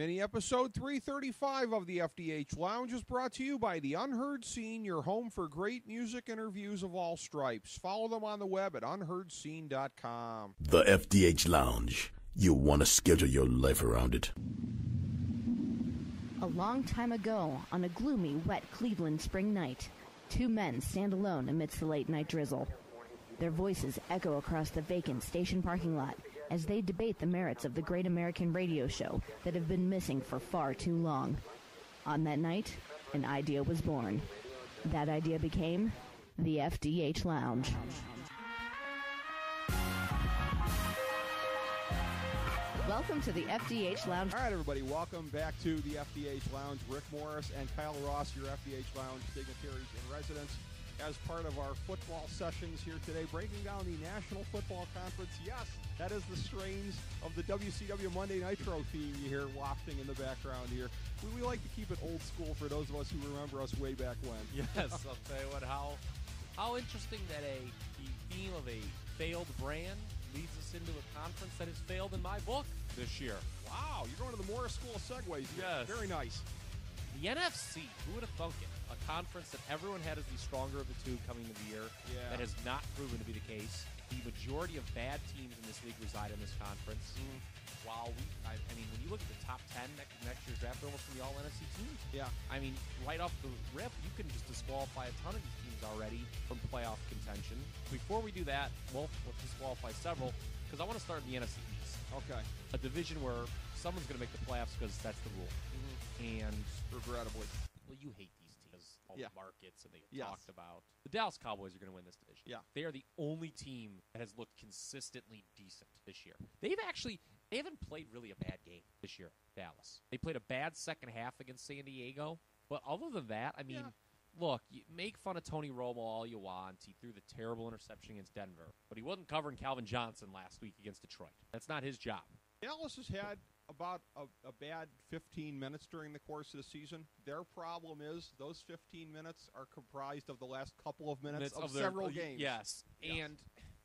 Mini episode 335 of the FDH Lounge is brought to you by The Unheard Scene, your home for great music interviews of all stripes. Follow them on the web at unheardscene.com. The FDH Lounge. You want to schedule your life around it. A long time ago, on a gloomy, wet Cleveland spring night, two men stand alone amidst the late night drizzle. Their voices echo across the vacant station parking lot as they debate the merits of the great American radio show that have been missing for far too long. On that night, an idea was born. That idea became the FDH Lounge. Welcome to the FDH Lounge. All right, everybody, welcome back to the FDH Lounge. Rick Morris and Kyle Ross, your FDH Lounge dignitaries in residence, as part of our football sessions here today, breaking down the National Football Conference. Yes, that is the strains of the WCW Monday Nitro theme you hear wafting in the background here. We, we like to keep it old school for those of us who remember us way back when. Yes, I'll tell you what. How how interesting that a the theme of a failed brand leads us into a conference that has failed in my book this year. Wow, you're going to the Morris School of Segues. Yes. Very nice. The NFC, who would have thunk it? A conference that everyone had as the stronger of the two coming into the year. Yeah. That has not proven to be the case. The majority of bad teams in this league reside in this conference. Mm-hmm. While we, I, I mean, when you look at the top 10 next, next year's draft, almost from the all NFC teams. Yeah. I mean, right off the rip, you can just disqualify a ton of these teams already from playoff contention. Before we do that, well, let's disqualify several because I want to start in the NFC East, Okay. a division where someone's going to make the playoffs because that's the rule. Mm-hmm. And Regrettably. well, you hate Yeah. the markets, and they Yes. talked about. The Dallas Cowboys are going to win this division. Yeah. they are the only team that has looked consistently decent this year. They've actually they haven't played really a bad game this year. Dallas. They played a bad second half against San Diego, but other than that, I mean. Yeah. Look, you make fun of Tony Romo all you want. He threw the terrible interception against Denver, but he wasn't covering Calvin Johnson last week against Detroit. That's not his job. Dallas has had about a, a bad 15 minutes during the course of the season. Their problem is those 15 minutes are comprised of the last couple of minutes, of, their- several y- games. Yes. Yes. And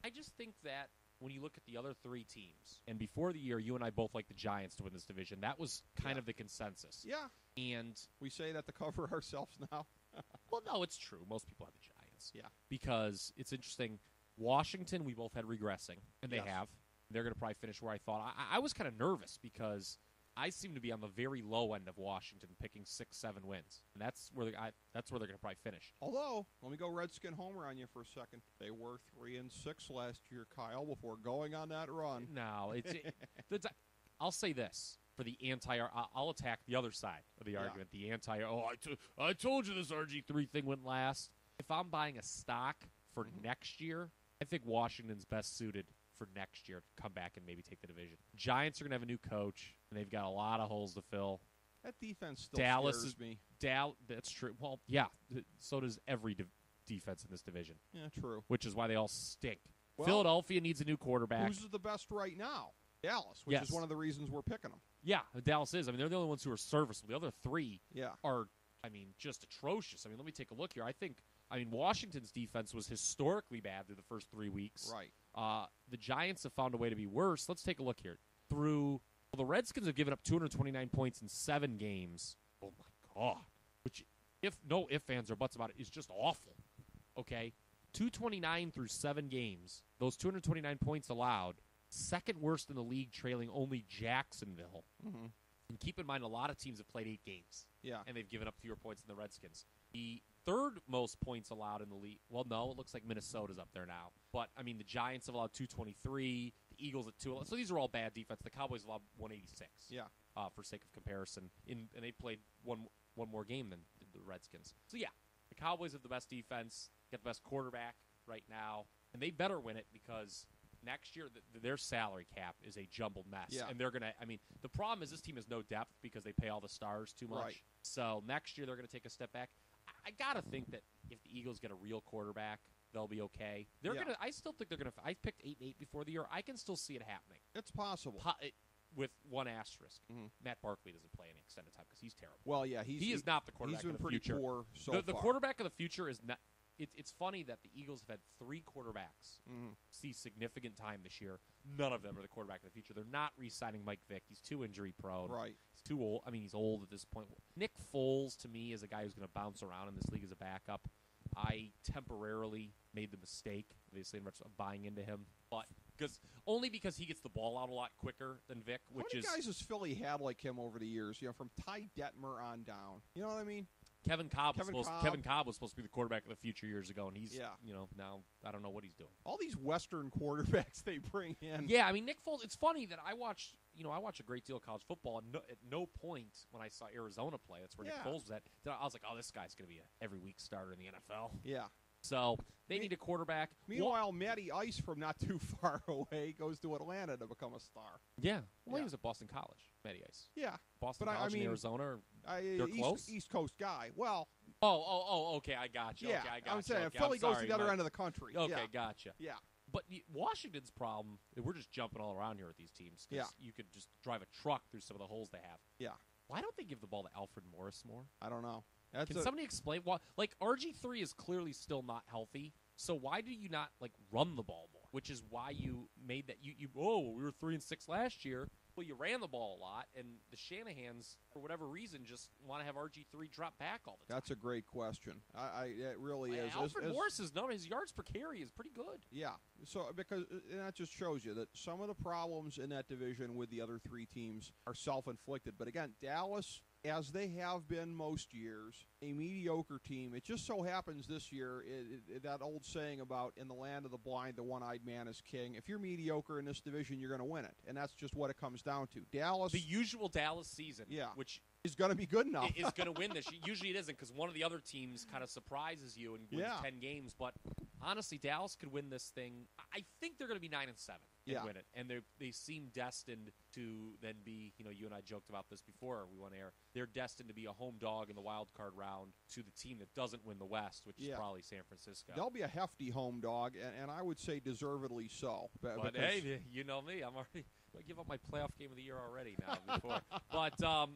I just think that when you look at the other three teams, and before the year, you and I both like the Giants to win this division. That was kind Yeah. of the consensus. Yeah. And, We say that to cover ourselves now. well, no, it's true. Most people have the Giants. Yeah. Because it's interesting. Washington, we both had regressing, and they Yes. have. They're going to probably finish where I thought. I, I was kind of nervous because I seem to be on the very low end of Washington, picking six, seven wins, and that's where they, I, that's where they're going to probably finish. Although, let me go Redskin Homer on you for a second. They were three and six last year, Kyle, before going on that run. No, it's. It, the I'll say this for the anti. I'll attack the other side of the Yeah. argument. The anti. Oh, I, t- I told you this RG three thing wouldn't last. If I'm buying a stock for Mm-hmm. next year, I think Washington's best suited for next year to come back and maybe take the division. Giants are gonna have a new coach, and they've got a lot of holes to fill. That defense still Dallas scares is me. Dal. That's true. Well, yeah. So does every de- defense in this division, Yeah, true. which is why they all stink. Well, Philadelphia needs a new quarterback. Who's the best right now? Dallas, which Yes. is one of the reasons we're picking them. Yeah, Dallas is. I mean, they're the only ones who are serviceable. The other three Yeah. are, I mean, just atrocious. I mean, let me take a look here. I think, I mean, Washington's defense was historically bad through the first three weeks. Right. Uh, the Giants have found a way to be worse. Let's take a look here. Through well, the Redskins have given up 229 points in seven games. Oh my god! Which, if no if fans or buts about it, is just awful. Okay, 229 through seven games. Those 229 points allowed, second worst in the league, trailing only Jacksonville. Mm-hmm. And keep in mind, a lot of teams have played eight games Yeah. and they've given up fewer points than the Redskins. The third most points allowed in the league. Well, no, it looks like Minnesota's up there now. But I mean, the Giants have allowed 223. The Eagles at two. So these are all bad defense. The Cowboys allowed 186. Yeah. Uh, for sake of comparison, in and they played one one more game than the Redskins. So yeah, the Cowboys have the best defense, get the best quarterback right now, and they better win it because next year th- their salary cap is a jumbled mess, Yeah. and they're gonna. I mean, the problem is this team has no depth because they pay all the stars too much. Right. So next year they're gonna take a step back. I, gotta think that if the Eagles get a real quarterback, they'll be okay. They're Yeah. gonna. I still think they're gonna. I picked eight and eight before the year. I can still see it happening. It's possible. Po- it- with one asterisk, Mhm. Matt Barkley doesn't play any extended time because he's terrible. Well, yeah, he's he is not the quarterback He's been of the pretty future. poor so the, the quarterback of the future is not it, it's funny that the Eagles have had three quarterbacks Mhm. see significant time this year. None of them are the quarterback of the future. They're not re-signing Mike Vick. He's too injury prone. Right. He's too old. I mean, he's old at this point. Nick Foles to me is a guy who's going to bounce around in this league as a backup. I temporarily made the mistake, obviously, in of buying into him, but because only because he gets the ball out a lot quicker than Vick, How which many is guys has Philly had like him over the years? You know, from Ty Detmer on down. You know what I mean? Kevin Kolb. Kevin was supposed, Kolb. Kevin Kolb was supposed to be the quarterback of the future years ago, and he's Yeah. you know now I don't know what he's doing. All these Western quarterbacks they bring in. Yeah, I mean Nick Foles. It's funny that I watch, you know, I watch a great deal of college football. And no, at no point when I saw Arizona play, that's where Nick Yeah. Foles was at. I I was like, oh, this guy's going to be an every week starter in the NFL. Yeah. So they Me- need a quarterback. Meanwhile, Matty Ice from not too far away goes to Atlanta to become a star. yeah, well, Yeah. he was at Boston College, Matty Ice. Yeah. Boston But I- I College in mean- Arizona. Or, I, uh, They're East, close? East Coast guy. Well, oh, oh, oh, okay, I got you. yeah. okay, I got am you. saying okay, Philly I'm goes sorry, to the other end of the country. Okay, Yeah. gotcha. Yeah. But y- Washington's problem, we're just jumping all around here with these teams. 'cause Yeah. You could just drive a truck through some of the holes they have. Yeah. Why don't they give the ball to Alfred Morris more? I don't know. That's Can a, somebody explain why? Like RG three is clearly still not healthy. So why do you not like run the ball more? Which is why you made that you you oh we were three and six last year. Well, you ran the ball a lot, and the Shanahan's for whatever reason just want to have RG three drop back all the time. that's a great question. I, I it really is. As- Alfred as- Morris's number, his yards per carry is pretty good. Yeah. So uh, because uh, and that just shows you that some of the problems in that division with the other three teams are self-inflicted. But again, Dallas, as they have been most years, a mediocre team. It just so happens this year it, it, that old saying about in the land of the blind, the one-eyed man is king. If you're mediocre in this division, you're going to win it, and that's just what it comes down to. Dallas The usual Dallas season, Yeah. which is going to be good enough. is going to win this. Usually it isn't because one of the other teams kind of surprises you and wins Yeah. ten games. But honestly, Dallas could win this thing. I- I think they're going to be nine and seven and Yeah. win it, and they they seem destined to then be. You know, you and I joked about this before we went air. They're destined to be a home dog in the wild card round to the team that doesn't win the West, which is probably San Francisco. They'll be a hefty home dog, and, and I would say deservedly so. But hey, you know me. I'm already. I give up my playoff game of the year already now. Before, but um,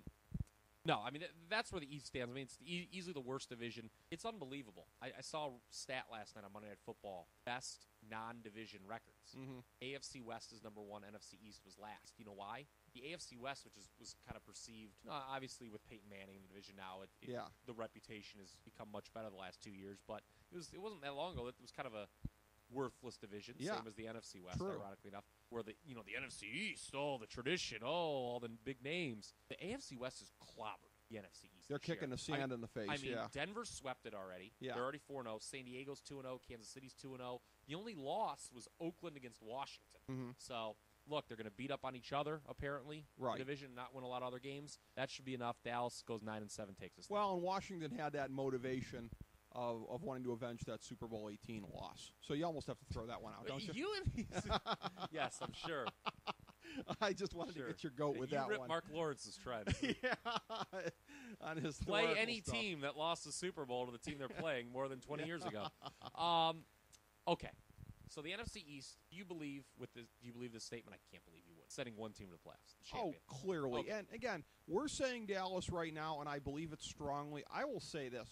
no, I mean that's where the East stands. I mean, it's e- easily the worst division. It's unbelievable. I, I saw a stat last night on Monday Night Football. Best non-division records. Mhm. AFC West is number one. NFC East was last. You know why? The AFC West, which is was kind of perceived, uh, obviously with Peyton Manning in the division now, it, it, Yeah. the reputation has become much better the last two years. But it was it wasn't that long ago. It was kind of a worthless division, Yeah. same as the NFC West, True. ironically enough. Where the you know the NFC East, oh the tradition, oh all the big names. The AFC West is clobbered the NFC East. They're this year. kicking the I mean, sand in the face. I mean, yeah. Denver swept it already. Yeah. They're already 4 0. San Diego's 2 0. Kansas City's 2 0. The only loss was Oakland against Washington. Mhm. So, look, they're going to beat up on each other, apparently. Right. The division, not win a lot of other games. That should be enough. Dallas goes 9 and 7, takes us. Well, and Washington had that motivation of, of wanting to avenge that Super Bowl 18 loss. So you almost have to throw that one out, don't you? and yes, I'm sure. I just wanted Sure. to get your goat with you that one. Marc Lawrence's trend. yeah, on his Play any stuff. team that lost the Super Bowl to the team they're playing more than 20 years ago. Um, okay. So the NFC East, do you believe with this? Do you believe this statement? I can't believe you would. Setting one team to the playoffs. The Oh, clearly. Okay. And again, we're saying Dallas right now, and I believe it strongly. I will say this,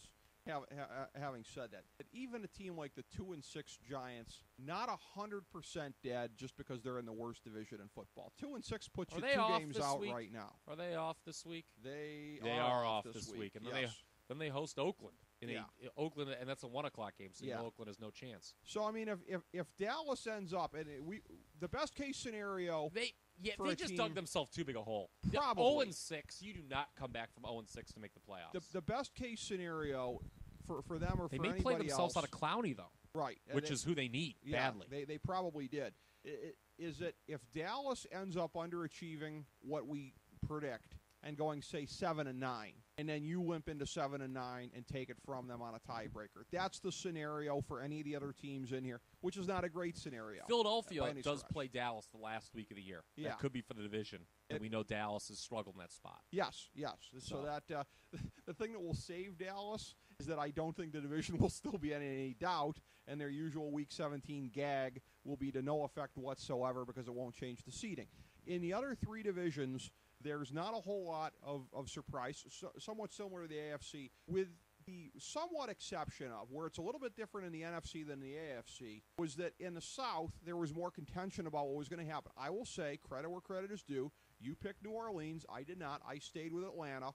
have, ha, having said that, that even a team like the two and six Giants, not hundred percent dead just because they're in the worst division in football. Two and six puts Are you they two games out week? right now. Are they off this week? They They are, are off this, this week. week, and then yes. Then they host Oakland. In Yeah. a, Oakland, and that's a one o'clock game, so you Yeah. know Oakland has no chance. So I mean, if if, if Dallas ends up and it- we the best case scenario, They yeah, they just team- dug themselves too big a hole. Probably Zero and six, you do not come back from zero and six to make the playoffs. the, the best case scenario for for them or they for may play themselves else, out of Clowney though, right, which is who they need Yeah, badly. They, they probably did. I- i- Is that if Dallas ends up underachieving what we predict and going say seven and nine, and then you limp into seven and nine and take it from them on a tiebreaker, that's the scenario for any of the other teams in here, which is not a great scenario. Philadelphia does stretch. play Dallas the last week of the year. Yeah. That could be for the division, and It- we know Dallas has struggled in that spot. Yes, yes. So, So- that uh, the thing that will save Dallas is that I don't think the division will still be in any doubt, and their usual Week 17 gag will be to no effect whatsoever because it won't change the seeding. In the other three divisions, there's not a whole lot of, of surprise, so, somewhat similar to the AFC, with the somewhat exception of where it's a little bit different in the NFC than the AFC was that in the South there was more contention about what was going to happen. I will say credit where credit is due. You picked New Orleans. I did not. I stayed with Atlanta.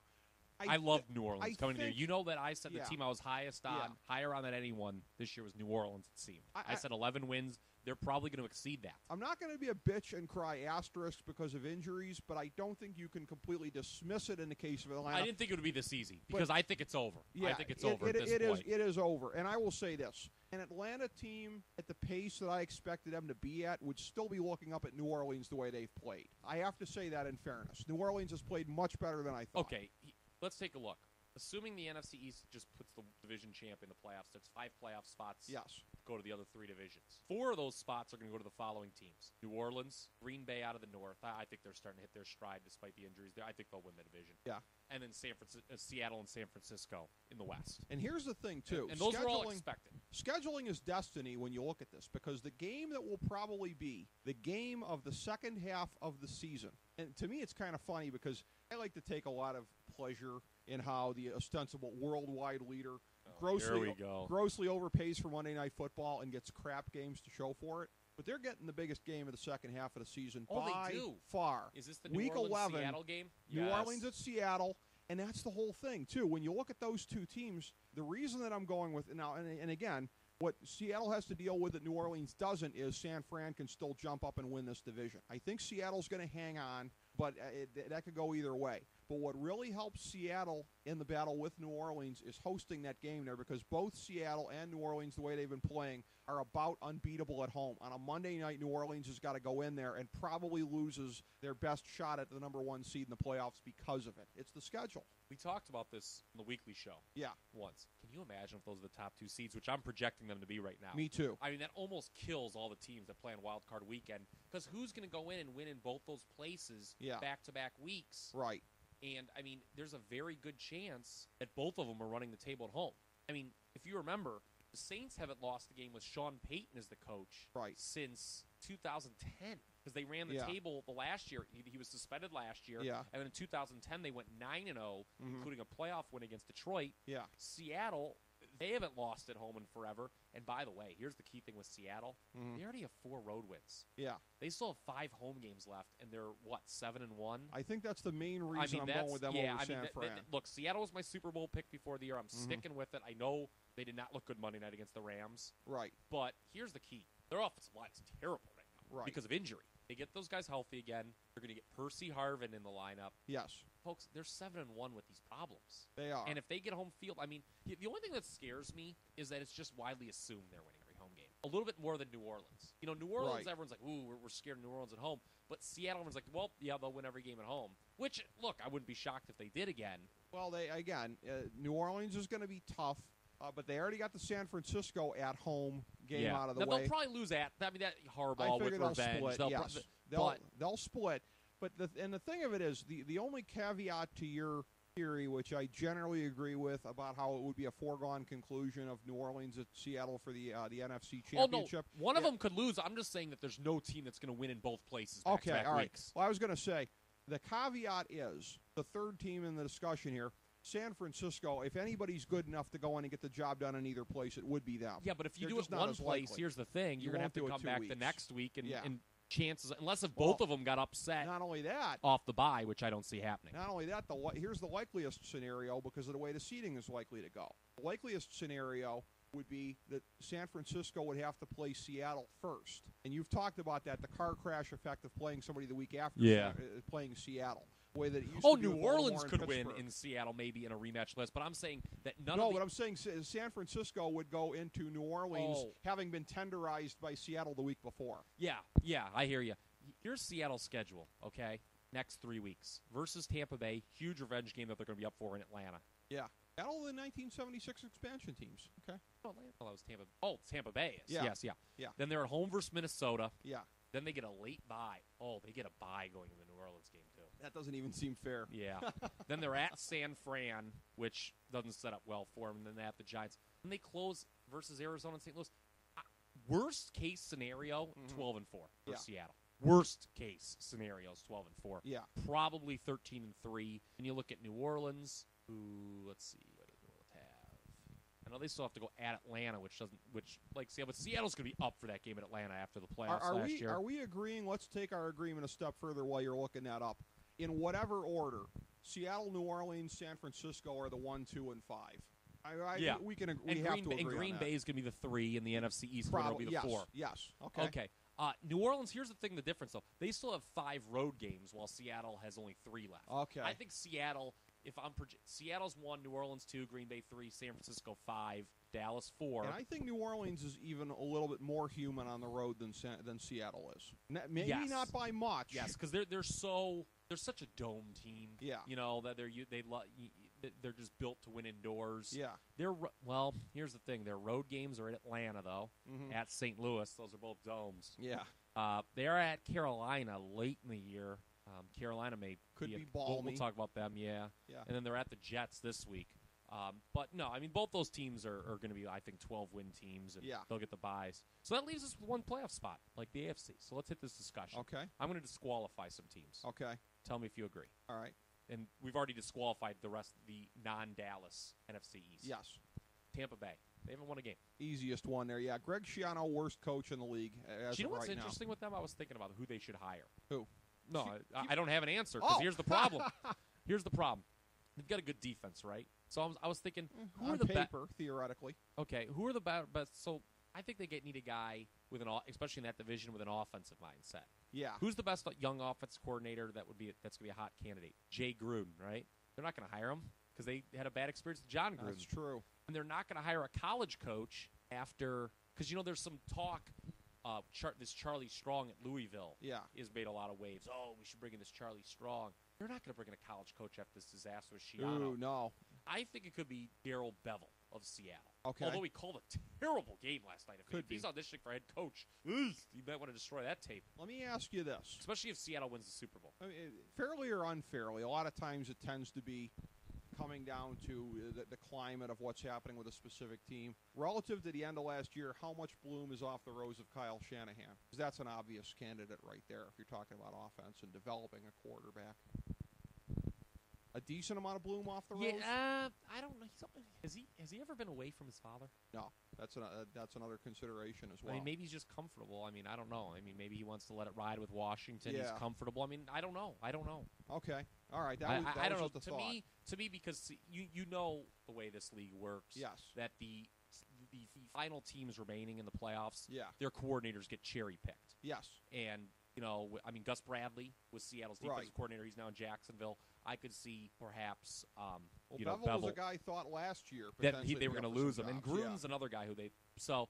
I, thi- love New Orleans I coming think- You know that I said the Yeah. team I was highest on, Yeah. higher on than anyone this year was New Orleans. It seemed. I- I, I- said 11 wins. They're probably going to exceed that. I'm not going to be a bitch and cry asterisk because of injuries, but I don't think you can completely dismiss it in the case of Atlanta. I didn't think it would be this easy But- because I think it's over. Yeah, I think it's it- over it- at this it is- it is over. And I will say this: an Atlanta team at the pace that I expected them to be at would still be looking up at New Orleans the way they've played. I have to say that in fairness, New Orleans has played much better than I thought. Okay, let's take a look. Assuming the NFC East just puts the division champ in the playoffs, there's five playoff spots. Yes. Go to the other three divisions. Four of those spots are going to go to the following teams: New Orleans, Green Bay out of the North. I, think they're starting to hit their stride despite the injuries. There I think they'll win the division. Yeah. And then San Francisco, uh, Seattle, and San Francisco in the West. And here's the thing too: And those were all expected. scheduling is destiny when you look at this because the game that will probably be the game of the second half of the season. And to me, it's kind of funny because I like to take a lot of pleasure in how the ostensible worldwide leader grossly Oh, here we go. grossly overpays for Monday Night Football and gets crap games to show for it. But they're getting the biggest game of the second half of the season Oh, they by do. far. Is this the New Week Orleans 11, Seattle game? New Yes. Orleans at Seattle, and that's the whole thing too. When you look at those two teams, the reason that I'm going with now, and, and again, what Seattle has to deal with that New Orleans doesn't is San Fran can still jump up and win this division. I think Seattle's going to hang on, but uh, it, that could go either way. But what really helps Seattle in the battle with New Orleans is hosting that game there because both Seattle and New Orleans, the way they've been playing, are about unbeatable at home. On a Monday night, New Orleans has got to go in there and probably loses their best shot at the number one seed in the playoffs because of it. It's the schedule. We talked about this in the weekly show Yeah, once. You imagine if those are the top two seeds, which I'm projecting them to be right now? me too. I mean, that almost kills all the teams that play on Wild Card Weekend because who's going to go in and win in both those places Yeah. back to back weeks? Right. And I mean, there's a very good chance that both of them are running the table at home. I mean, if you remember, the Saints haven't lost a game with Sean Payton as the coach Right. since 2010 because they ran the Yeah. table the last year. He, he was suspended last year, Yeah. and then in 2010 they went nine and 0, Mhm. including a playoff win against Detroit. Yeah. Seattle, they haven't lost at home in forever. And by the way, here's the key thing with Seattle: Mhm. they already have four road wins. Yeah. They still have five home games left, and they're what seven and one. I think that's the main reason I mean, I'm going with them yeah. over I San mean, Fran. that- look, Seattle was my Super Bowl pick before the year. I'm Mhm. sticking with it. I know they did not look good Monday night against the Rams, right. but here's the key: their offensive line is terrible right now Right. because of injury. They get those guys healthy again. They're going to get Percy Harvin in the lineup. Yes, Folks, they're seven and one with these problems. they are. And if they get home field, I mean, the only thing that scares me is that it's just widely assumed they're winning every home game. A little bit more than New Orleans. You know, New Orleans, Right. everyone's like, ooh, we're, we're scared of New Orleans at home. But Seattle, everyone's like, well, yeah, they'll win every game at home. Which, look, I wouldn't be shocked if they did again. well, they again, uh, New Orleans is going to be tough, uh, but they already got the San Francisco at home game yeah. out of the now, way. They'll probably lose at. I mean, that Harbaugh with they'll revenge. split. They'll yes, they'll but they'll split. But the and the thing of it is the the only caveat to your theory, which I generally agree with, about how it would be a foregone conclusion of New Orleans at Seattle for the uh, the NFC oh no, championship. one of them could lose. I'm just saying that there's no team that's going to win in both places. Okay, all right. weeks. Well, I was going to say the caveat is the third team in the discussion here, San Francisco. If anybody's good enough to go in and get the job done in either place, it would be them. Yeah, but if you They're do it not one place, likely. here's the thing: You you're gonna have to come two back the next week, and, Yeah. and chances, unless if Well, both of them got upset Not only that, off the bye, which I don't see happening. Not only that, the li- here's the likeliest scenario because of the way the seating is likely to go. The likeliest scenario would be that San Francisco would have to play Seattle first, and you've talked about that—the car crash effect of playing somebody the week after Yeah. Uh, playing Seattle. Way that it used Oh, to New Orleans could win in Seattle, maybe in a rematch list, but I'm saying that none no, of but the. I'm saying is San Francisco would go into New Orleans Oh. having been tenderized by Seattle the week before. yeah, yeah, I hear you. Here's Seattle's schedule, okay? Next three weeks versus Tampa Bay, huge revenge game that they're going to be up for in Atlanta. Yeah, Seattle, the 1976 expansion teams. Okay, Oh, Atlanta, was Tampa. Oh, Tampa Bay is. Yeah. Yes, yeah. Yeah. Then they're at home versus Minnesota. yeah, Then they get a late bye. Oh, they get a bye going in the New Orleans game. That doesn't even seem fair. Yeah. then they're at San Fran, which doesn't set up well for them. And then they have the Giants. And they close versus Arizona and St. Louis. Worst case scenario, Mhm. 12 and 4 for Yeah. Seattle. Worst case scenarios, 12 and 4. Yeah. Probably 13 and 3. And you look at New Orleans, who, let's see, what New Orleans have? I know they still have to go at Atlanta, which doesn't, which like Seattle, but Seattle's going to be up for that game at Atlanta after the Are, playoffs are last we year. are we agreeing? Let's take our agreement a step further while you're looking that up. In whatever order, Seattle, New Orleans, San Francisco are the one, two, and five. I, I, Yeah. we can. We and have Green, to agree and Green Bay is going to be the three, and the NFC East will be the yes, four. Yes. Okay. Okay. Uh, New Orleans. Here's the thing: the difference, though, they still have five road games, while Seattle has only three left. Okay. I think Seattle. If I'm proje- Seattle's one, New Orleans two, Green Bay three, San Francisco five, Dallas four. And I think New Orleans is even a little bit more human on the road than Sa- than Seattle is. N- Maybe Yes. not by much. Yes, because they're they're so they're such a dome team. Yeah. you know that they're you- they lo- they're just built to win indoors. Yeah. They're well. Here's the thing: their road games are at Atlanta, though, Mhm. at St. Louis. Those are both domes. Yeah. Uh, they are at Carolina late in the year. Um, Carolina may Could be, be we'll- We'll, talk about them, yeah. Yeah. And then they're at the Jets this week. Um, but no, I mean both those teams are, are going to be, I think, 12 win teams, and Yeah. they'll get the byes. So that leaves us with one playoff spot, like the AFC. So let's hit this discussion. Okay. I'm going to disqualify some teams. Okay. Tell me if you agree. All right. And we've already disqualified the rest, the non-Dallas NFC East. Yes. Tampa Bay. They haven't won a game. Easiest one there. Yeah. Greg Schiano, worst coach in the league as you know what's right interesting with them? I was thinking about who they should hire. Who? No, Keep- I, I don't have an answer because Oh. here's the problem. here's the problem. They've got a good defense, right? So I was, I was thinking, mm-hmm. who now. are On the be- theoretically. okay? Who are the be- best? So I think they get need a guy with an, especially in that division, with an offensive mindset. Yeah. Who's the best young offense coordinator that would be that's gonna be a hot candidate? Jay Gruden, right? They're not gonna hire him because they had a bad experience with Jon Gruden, That's true. and they're not gonna hire a college coach after because you know there's some talk. Uh, Char- this Charlie Strong at Louisville Yeah. has made a lot of waves. Oh, we should bring in this Charlie Strong. They're not going to bring in a college coach after this disaster with Schiano. Ooh, no. I think it could be Darrell Bevell of Seattle. Okay. Although he called a terrible game last night. If, Could if he's auditioning for head coach, you might want to destroy that tape. Let me ask you this. Especially if Seattle wins the Super Bowl. I mean, fairly or unfairly, a lot of times it tends to be coming down to uh, the, the climate of what's happening with a specific team. Relative to the end of last year, how much bloom is off the rose of Kyle Shanahan? Because that's an obvious candidate right there if you're talking about offense and developing a quarterback. A decent amount of bloom off the rose? Yeah, uh, I don't know. He's, has he has he ever been away from his father? No, that's an, uh, that's another consideration as well. I mean, maybe he's just comfortable. I mean, I don't know. I mean, maybe he wants to let it ride with Washington. He's comfortable. I mean, I don't know. I don't know. okay, all right. That I, was, I- that I don't know. To thought. me, to me, because you you know the way this league works. Yes. That the the, the final teams remaining in the playoffs, Yeah. their coordinators get cherry picked. Yes. And you know, I mean, Gus Bradley was Seattle's defensive Right. coordinator. He's now in Jacksonville. I could see perhaps, um, Well, you know, Bevell, Bevell was a guy thought last year that he, they were going to lose him. And jobs. Yeah. Gruden's another guy who they so.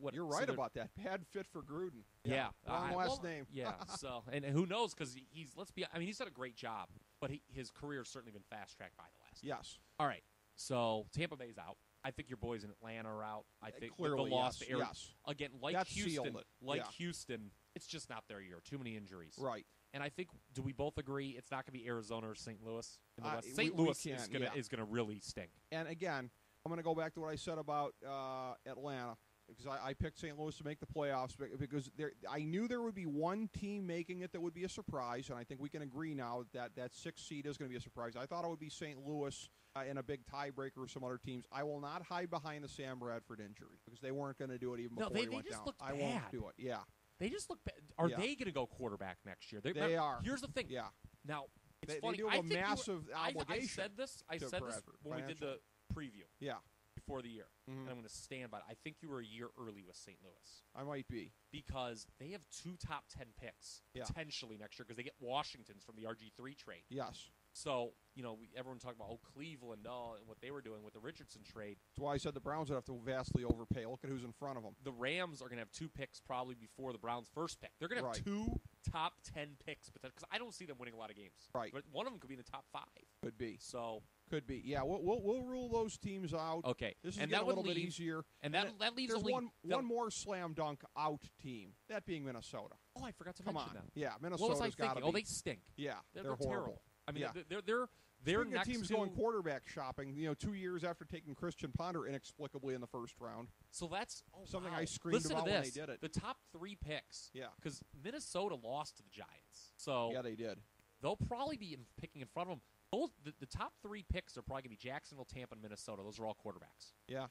What, You're right they're- about that. Bad fit for Gruden. Yeah, Wrong I- last well, name. Yeah, so and, and who knows? Because he's let's be. I mean, he's done a great job, but he, his career has certainly been fast tracked by the last. Yes. All right, so Tampa Bay's out. I think your boys in Atlanta are out. I Uh, think clearly, the loss yes, to Ari- yes. again, like That Houston, like Yeah. Houston, it's just not their year. Too many injuries. Right. And I think, do we both agree it's not going to be Arizona or St. Louis in the Uh, West? St. Louis is going to yeah. is going to really stink. And again, I'm going to go back to what I said about uh, Atlanta because I, I picked St. Louis to make the playoffs because there, I knew there would be one team making it that would be a surprise, and I think we can agree now that that sixth seed is going to be a surprise. I thought it would be St. Louis uh, in a big tiebreaker with some other teams. I will not hide behind the Sam Bradford injury because they weren't going to do it even No, before they- he they went down. I won't do it. Yeah, They just look. Bad. Are Yeah. they going to go quarterback next year? They remember- are. Here's the thing. yeah. Now it's They- they funny. do have I a think were- massive I, I obligation said this. I said this when we did the preview Yeah, before the year, Mhm. and I'm going to stand by it. I think you were a year early with St. Louis I might be. because they have two top ten picks Yeah. potentially next year because they get Washingtons from the RG3 trade. Yes. So you know, we, everyone talked about oh Cleveland, no, and what they were doing with the Richardson trade. That's why I said the Browns would have to vastly overpay. Look at who's in front of them. The Rams are going to have two picks probably before the Browns' first pick. They're going to have Right. two top ten picks because I don't see them winning a lot of games. Right. But one of them could be in the top five. Could be. So Could be. Yeah, we'll, we'll, we'll rule those teams out. okay, This is and that a would little bit easier. and that that leaves only one one more slam dunk out team, that being Minnesota. Oh, I forgot to Come mention on. them. Yeah, Minnesota's got to Oh, they stink. yeah, They're, they're, they're horrible. terrible. I mean, Yeah. they're they're they're, they're Speaking next teams going quarterback shopping, you know, two years after taking Christian Ponder inexplicably in the first round. So that's oh, Something wow. I screamed Listen about when they did it. The top three picks. Yeah. Because Minnesota lost to the Giants, so Yeah, they did. they'll probably be in, picking in front of them. Those the, the top three picks are probably going to be Jacksonville, Tampa, and Minnesota. Those are all quarterbacks. Yeah.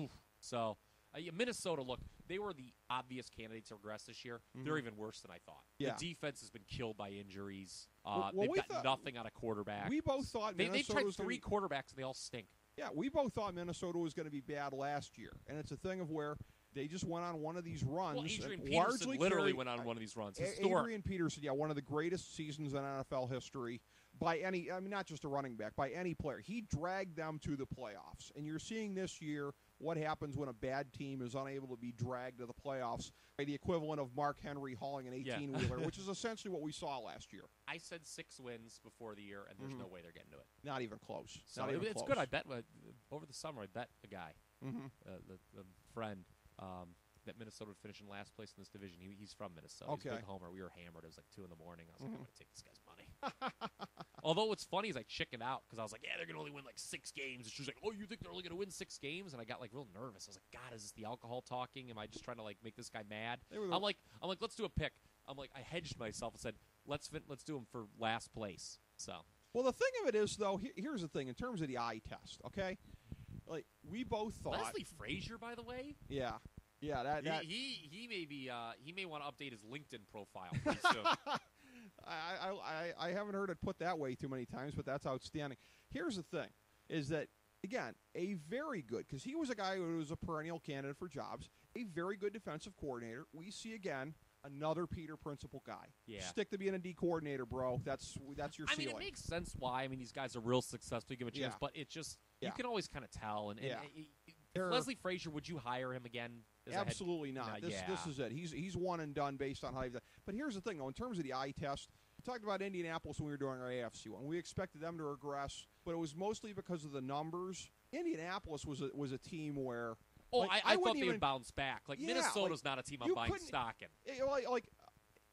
Oof. So Minnesota, look, they were the obvious candidates to regress this year. They're even worse than I thought. Mm-hmm. Yeah. The defense has been killed by injuries. Uh, Well- they've got thought- nothing on a quarterback. We both thought they, they've Minnesota tried was gonna three be- quarterbacks and they all stink. Yeah, we both thought Minnesota was going to be bad last year, and it's a thing of where they just went on one of these runs. Well, Adrian Peterson largely literally carried- went on one of these runs. Historic. Adrian Peterson, yeah, one of the greatest seasons in NFL history by any. I mean, not just a running back, by any player. He dragged them to the playoffs, and you're seeing this year what happens when a bad team is unable to be dragged to the playoffs by the equivalent of Mark Henry hauling an Yeah. 18 wheeler, which is essentially what we saw last year. I said six wins before the year, and there's no way they're getting to it. Not even close. So Not even it's close. good. I bet uh, over the summer, I bet a guy, Mhm. uh, the, the friend, um, that Minnesota would finish in last place in this division. He, he's from Minnesota. He's a Okay. big homer. We were hammered. It was like two in the morning. I was like, Mhm. I'm gonna take this guy's. Although what's funny is I chickened out because I was like, yeah, they're gonna only win like six games. And she was like, oh, you think they're only gonna win six games? And I got like real nervous. I was like, God, is this the alcohol talking? Am I just trying to like make this guy mad? They were the- I'm like, I'm like, let's do a pick. I'm like, I hedged myself and said, let's fin- let's do them for last place. So Well, the thing of it is, though, he- here's the thing in terms of the eye test, okay? Like, we both thought. Leslie Frazier, by the way, Yeah. Yeah, that. that he, he he may be uh, he may want to update his LinkedIn profile pretty soon. I, I, I, haven't heard it put that way too many times, but that's outstanding. Here's the thing: is that again a very good because he was a guy who was a perennial candidate for jobs, a very good defensive coordinator. We see again another Peter Principle guy. Yeah. stick to being a D coordinator, bro. That's that's your I mean, it makes sense why. I mean, these guys are real successful. You give a chance, Yeah. but it just Yeah. you can always kind of tell. And, and Yeah. if Leslie Frazier, would you hire him again? as a head- Absolutely not. No, this yeah. this is it. He's he's one and done based on how you've done. But here's the thing, though. In terms of the eye test, we talked about Indianapolis when we were doing our AFC one. We expected them to regress, but it was mostly because of the numbers. Indianapolis was a, was a team where. Oh, like, I, I, I thought they even- would bounce back. Like Yeah, Minnesota's like, not a team I'm buying stock in. like, like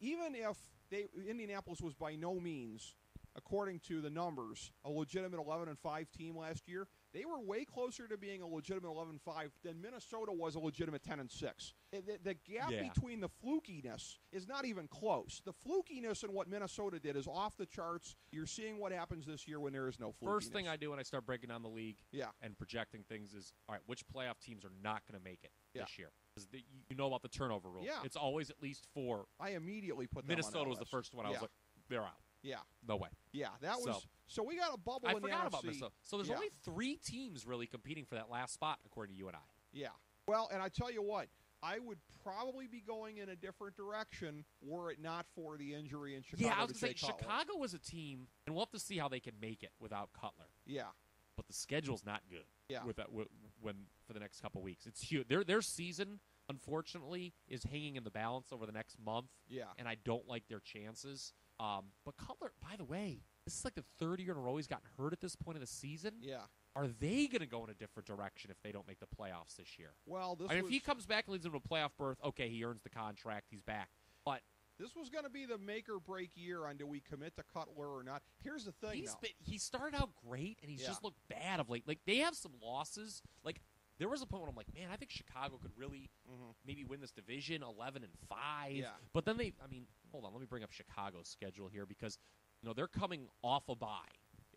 even if they Indianapolis was by no means, according to the numbers, a legitimate 11 and 5 team last year, they were way closer to being a legitimate 11-5 than Minnesota was a legitimate 10 and 6. Eh, The, the gap Yeah. between the flukiness is not even close. The flukiness and what Minnesota did is off the charts. You're seeing what happens this year when there is no flukiness. First thing I do when I start breaking down the league Yeah. and projecting things is, all right, which playoff teams are not going to make it Yeah. this year? the- you know about the turnover rule. Yeah. It's always at least four. I immediately put Minnesota was the first one. I was like, they're out. Yeah, No way. yeah. That was So- so we got a bubble I in forgot the about. Minnesota. So there's Yeah. only three teams really competing for that last spot, according to you and I. Yeah. Well, and I tell you what, I would probably be going in a different direction were it not for the injury in Chicago. yeah, I was going to say Cutler. Chicago was a team, and we'll have to see how they can make it without Cutler. Yeah. But the schedule's not good. Yeah. With that, when for the next couple weeks, it's huge. Their their season, unfortunately, is hanging in the balance over the next month. Yeah. and I don't like their chances. Um, but Cutler, by the way, this is like the third year in a row he's gotten hurt at this point of the season. Yeah. Are they going to go in a different direction if they don't make the playoffs this year? Well, this I mean, was if he comes back and leads them to a playoff berth, okay, he earns the contract, he's back. But this was going to be the make or break year on do we commit to Cutler or not. Here's the thing, he's been, he started out great, and he's Yeah. just looked bad of late. Like they have some losses. Like there was a point when I'm like, man, I think Chicago could really Mhm. maybe win this division, eleven and five. Yeah. But then they, I mean, hold on, let me bring up Chicago's schedule here because you know they're coming off a bye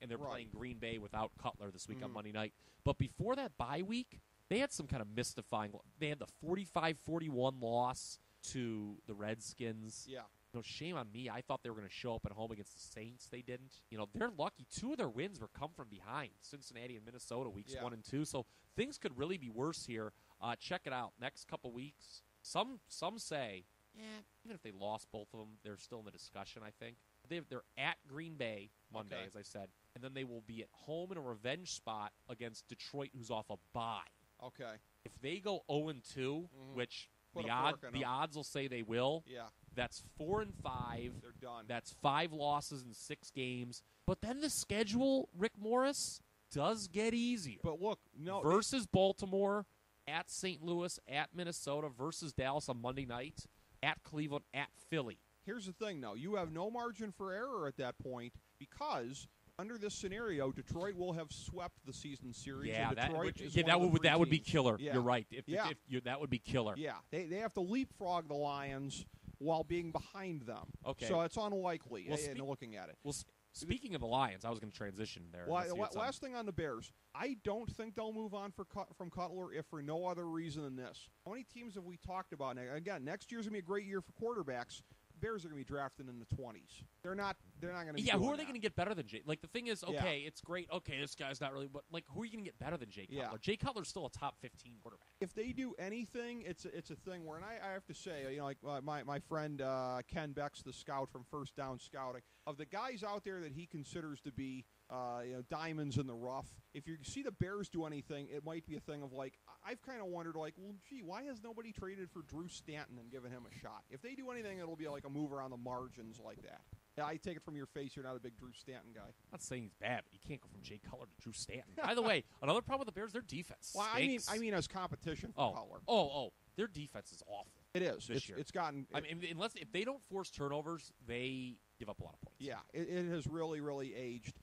and they're Right. playing Green Bay without Cutler this week on Mhm. Monday night. But before that bye week, they had some kind of mystifying. They had the 45-41 loss to the Redskins. Yeah. You know, shame on me. I thought they were going to show up at home against the Saints. They didn't. You know, they're lucky. Two of their wins were come from behind. Cincinnati and Minnesota, weeks Yeah. one and two. So things could really be worse here. Uh, check it out. Next couple weeks. Some some say, yeah, even if they lost both of them, they're still in the discussion. I think they they're at Green Bay Monday, Okay. as I said, and then they will be at home in a revenge spot against Detroit, who's off a bye. Okay. If they go zero and 2 Mhm. which Put the a odd fork in odds will say they will, Yeah. That's four and five. They're done. That's five losses in six games. But then the schedule, Rick Morris, does get easier. but look, no. versus Baltimore, at St. Louis, at Minnesota, versus Dallas on Monday night, at Cleveland, at Philly. Here's the thing, though. You have no margin for error at that point because under this scenario, Detroit will have swept the season series. Yeah, that Detroit would, yeah, that would that would be killer. Yeah. You're right. If, Yeah. if you, that would be killer. Yeah, they, they have to leapfrog the Lions while being behind them. Okay. So it's unlikely Well, in looking at it. Well, Speaking of the Lions, I was going to transition there. Well, Let's see la- what's on- last thing on the Bears, I don't think they'll move on for Cut- from Cutler if for no other reason than this. How many teams have we talked about? Now, again, next year's gonna be a great year for quarterbacks. Bears are gonna be drafting in the twenties. They're not. They're not gonna. Yeah, who are they going to get better than Jay? Like the thing is, Yeah. okay, it's great. Okay, this guy's not really, but like, who are you going to get better than Jay Cutler? Yeah. Jay Cutler's still a top fifteen quarterback. if they do anything, it's a, it's a thing where, and I, I have to say, you know, like uh, my my friend uh, Ken Beck's the scout from First Down Scouting of the guys out there that he considers to be uh, you know diamonds in the rough. If you see the Bears do anything, it might be a thing of like I've kind of wondered, like, well, gee, why has nobody traded for Drew Stanton and given him a shot? If they do anything, it'll be like a move around the margins like that. I take it from your face, you're not a big Drew Stanton guy. I'm not saying he's bad, but you can't go from Jay Cutler to Drew Stanton. By the way, another problem with the Bears, their defense. Well, I mean. I mean, as competition for oh, Cutler, oh, oh, their defense is awful. it is. this It's, year. it's gotten. I mean, unless if they don't force turnovers, they give up a lot of points. Yeah, it, it has really, really aged.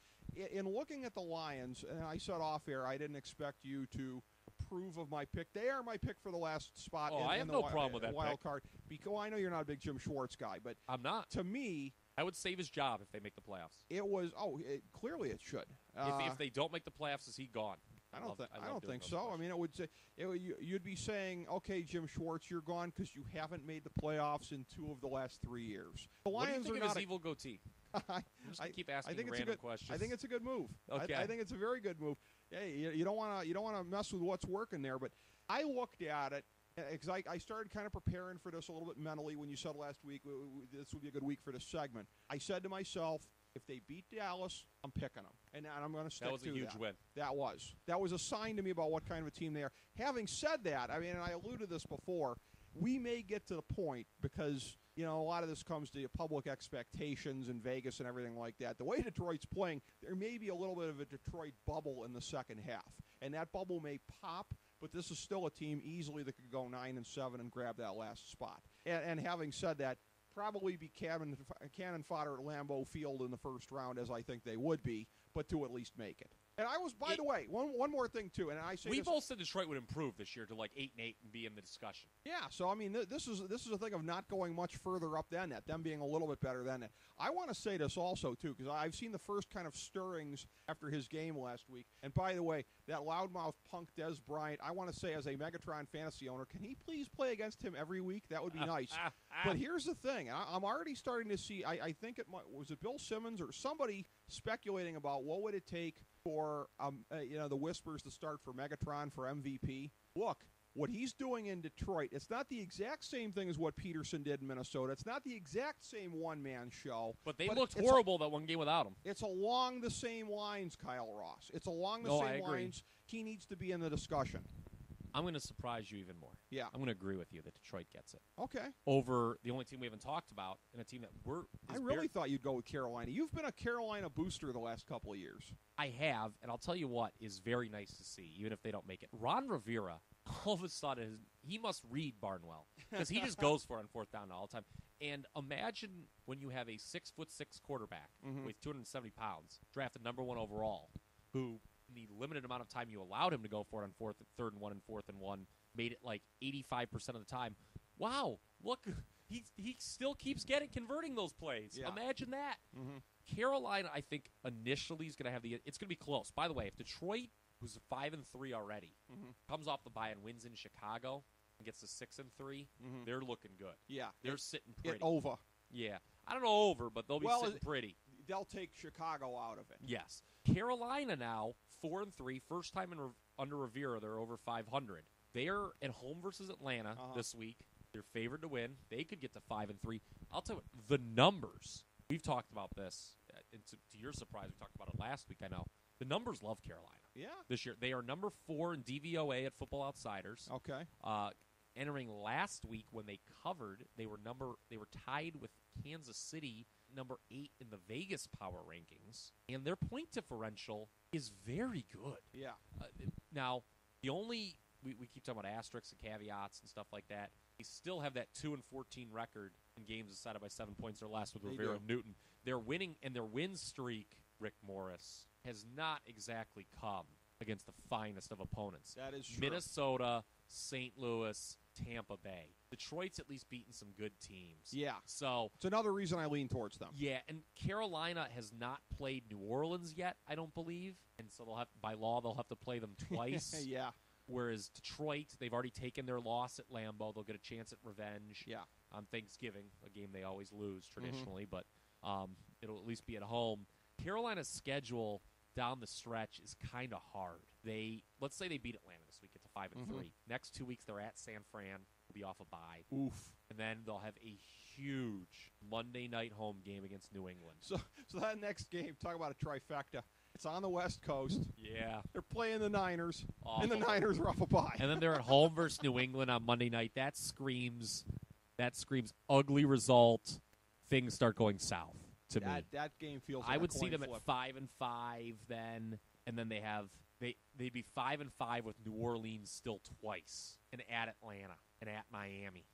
In looking at the Lions, and I said off air, I didn't expect you to approve of my pick. They are my pick for the last spot. Oh, in, I have the no wi- problem with that wild pick. card. Because I know you're not a big Jim Schwartz guy, but I'm not. to me, I would save his job if they make the playoffs. it was. Oh, it, clearly it should. Uh, if, if they don't make the playoffs, is he gone? I don't think. I, love don't think so. I mean, it would say it, would- you'd be saying, okay, Jim Schwartz, you're gone because you haven't made the playoffs in two of the last three years. The what do you Lions think are of not. his a- evil goatee? I, I'm just gonna I- keep asking I think it's a random good. questions. I think it's a good move. I- Okay. I, think it's a very good move. Hey, you, don't want to you don't want to mess with what's working there. But I looked at it eh, because I, I started kind of preparing for this a little bit mentally when you said last week this would be a good week for this segment. I said to myself, if they beat Dallas, I'm picking them, and, and I'm going to stick to that was a huge that. win. That was that was a sign to me about what kind of a team they are. Having said that, I mean, and I alluded to this before, we may get to the point because you know a lot of this comes to public expectations in Vegas and everything like that. The way Detroit's playing, there may be a little bit of a Detroit bubble in the second half, and that bubble may pop. But this is still a team easily that could go nine and seven and grab that last spot. And, and having said that, probably be cannon, cannon fodder at Lambeau Field in the first round, as I think they would be, but to at least make it. And I was, by It- the way, one one more thing too, and I say We this, both said Detroit would improve this year to like eight and eight and be in the discussion. yeah. So I mean, th- this is this is a thing of not going much further up than that, them being a little bit better than that. I want to say this also too, because I've seen the first kind of stirrings after his game last week. And by the way, that loudmouth punk Dez Bryant, I want to say as a Megatron fantasy owner, can he please play against him every week? That would be nice. But here's the thing: I, I'm already starting to see. I, I think it might, was it Bill Simmons or somebody speculating about what would it take for um, uh, you know the whispers to start for Megatron for MVP. Look, what he's doing in Detroit, it's not the exact same thing as what Peterson did in Minnesota. It's not the exact same one man show. But they But looked it's a- horrible that one game without him. It's along the same lines, Kyle Ross. It's along the No, same lines. He needs to be in the discussion. I'm going to surprise you even more. Yeah. I'm going to agree with you that Detroit gets it Okay. over the only team we haven't talked about and a team that we're. I really thought you'd go with Carolina. You've been a Carolina booster the last couple of years. I have, and I'll tell you what is very nice to see, even if they don't make it. Ron Rivera, all of a sudden, he must read Barnwell because he just goes for it on fourth down all the time. And imagine when you have a six foot six quarterback Mhm. with 270 pounds, drafted number one overall, who the limited amount of time you allowed him to go for it on fourth, third and one, and fourth and one, made it like 85 percent of the time. Wow, look, he he still keeps getting converting those plays. Yeah. Imagine that. Mhm. Carolina, I think initially is going to have the. It's going to be close. By the way, if Detroit, who's five and three already, Mhm. comes off the bye and wins in Chicago and gets to six and 3 Mhm. they're looking good. Yeah. They're it, sitting it pretty. over. yeah, I don't know over, but they'll be Well, sitting it- pretty. They'll take Chicago out of it. Yes, Carolina now four and three, first time in under Rivera they're over five hundred. They're at home versus Atlanta Uh-huh. this week. They're favored to win. They could get to five and three. I'll tell you what, the numbers. We've talked about this, uh, and to, to your surprise, we talked about it last week. I know the numbers love Carolina Yeah. this year. They are number four in DVOA at Football Outsiders. Okay. Uh, entering last week when they covered, they were number they were tied with Kansas City, number eight in the Vegas power rankings, and their point differential is very good. Yeah. Uh, now, the only we, we keep talking about asterisks and caveats and stuff like that. They still have that two and fourteen record in games decided by seven points or less with They Rivera do. and Newton. They're winning and their win streak, Rick Morris, has not exactly come against the finest of opponents. That is true. Minnesota, St. Louis, Tampa Bay. Detroit's at least beaten some good teams. Yeah. So It's another reason I lean towards them. yeah, and Carolina has not played New Orleans yet, I don't believe, and so they'll have by law they'll have to play them twice. yeah. Whereas Detroit, they've already taken their loss at Lambeau. They'll get a chance at revenge Yeah. on Thanksgiving, a game they always lose Mm-hmm. traditionally, but um, it'll at least be at home. Carolina's schedule down the stretch is kind of hard. They let's say they beat Atlanta this week, 5 and Mhm. three. Next two weeks they're at San Fran, will be off a bye, Oof. and then they'll have a huge Monday night home game against New England. So so that next game, talk about a trifecta. It's on the West Coast. Yeah, They're playing the Niners, and the Niners are off a bye. and then they're at home versus New England on Monday night. That screams, that screams ugly result. Things start going south to me. that, that game feels. Like I would see them flip. at five and five then, and then they have they they'd be five and five with New Orleans still twice, and at Atlanta and at Miami.